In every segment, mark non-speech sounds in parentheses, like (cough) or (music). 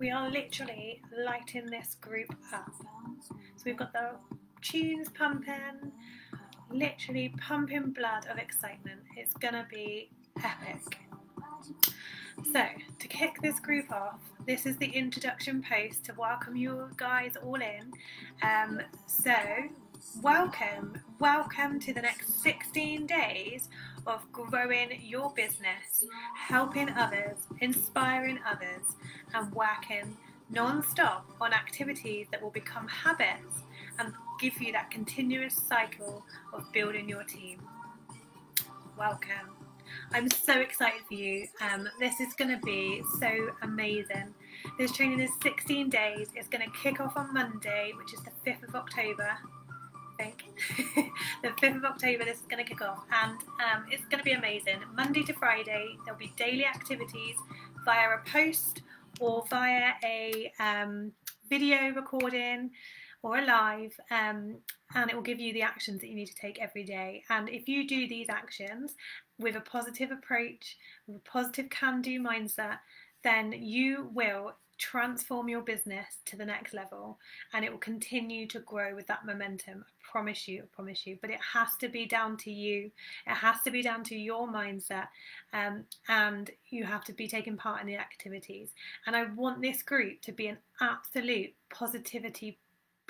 we are literally lighting this group up. So we've got the tunes pumping, literally pumping blood of excitement. It's gonna be epic. So, to kick this group off, this is the introduction post to welcome you guys all in. Um, so, welcome, welcome to the next 16 days of growing your business, helping others, inspiring others, and working non stop on activities that will become habits and give you that continuous cycle of building your team. Welcome. I'm so excited for you. Um, this is going to be so amazing. This training is 16 days. It's going to kick off on Monday, which is the 5th of October. Think (laughs) the 5th of October. This is going to kick off, and um, it's going to be amazing. Monday to Friday, there'll be daily activities via a post or via a um, video recording or a live um, and it will give you the actions that you need to take every day and if you do these actions with a positive approach, with a positive can do mindset, then you will transform your business to the next level and it will continue to grow with that momentum. I promise you, I promise you. But it has to be down to you, it has to be down to your mindset, um, and you have to be taking part in the activities. And I want this group to be an absolute positivity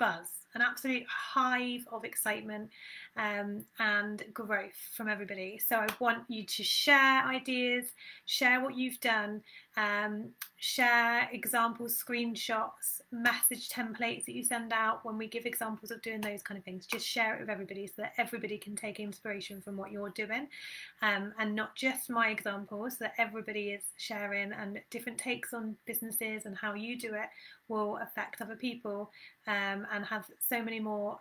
buzz, an absolute hive of excitement um, and growth from everybody. So I want you to share ideas, share what you've done, um, share examples, screenshots, message templates that you send out when we give examples of doing those kind of things. Just share it with everybody so that everybody can take inspiration from what you're doing um, and not just my examples, so that everybody is sharing and different takes on businesses and how you do it will affect other people um, and have so many more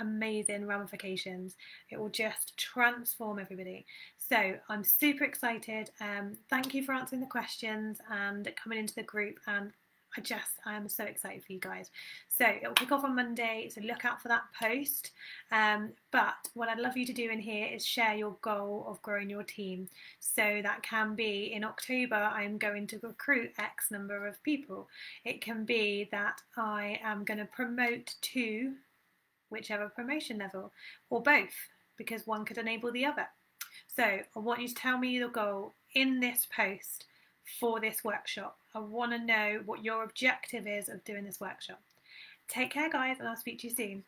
amazing ramifications. It will just transform everybody. So I'm super excited. Um, thank you for answering the questions and coming into the group. And I just, I am so excited for you guys. So it'll kick off on Monday, so look out for that post. Um, but what I'd love you to do in here is share your goal of growing your team. So that can be in October, I'm going to recruit X number of people. It can be that I am going to promote to whichever promotion level, or both, because one could enable the other. So I want you to tell me your goal in this post for this workshop. I want to know what your objective is of doing this workshop. Take care, guys, and I'll speak to you soon.